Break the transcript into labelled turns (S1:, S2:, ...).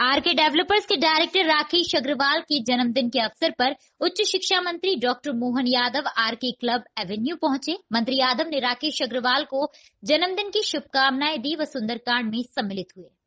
S1: R K developers के director Rakesh Agrawal के जन्मदिन के अवसर पर उच्च शिक्षा मंत्री doctor Mohan Yadav R K club avenue पहुँचे। मंत्री यादव ने राकेश अग्रवाल को जन्मदिन की शुभकामनाएँ दी व सुंदरकांड में सम्मिलित हुए।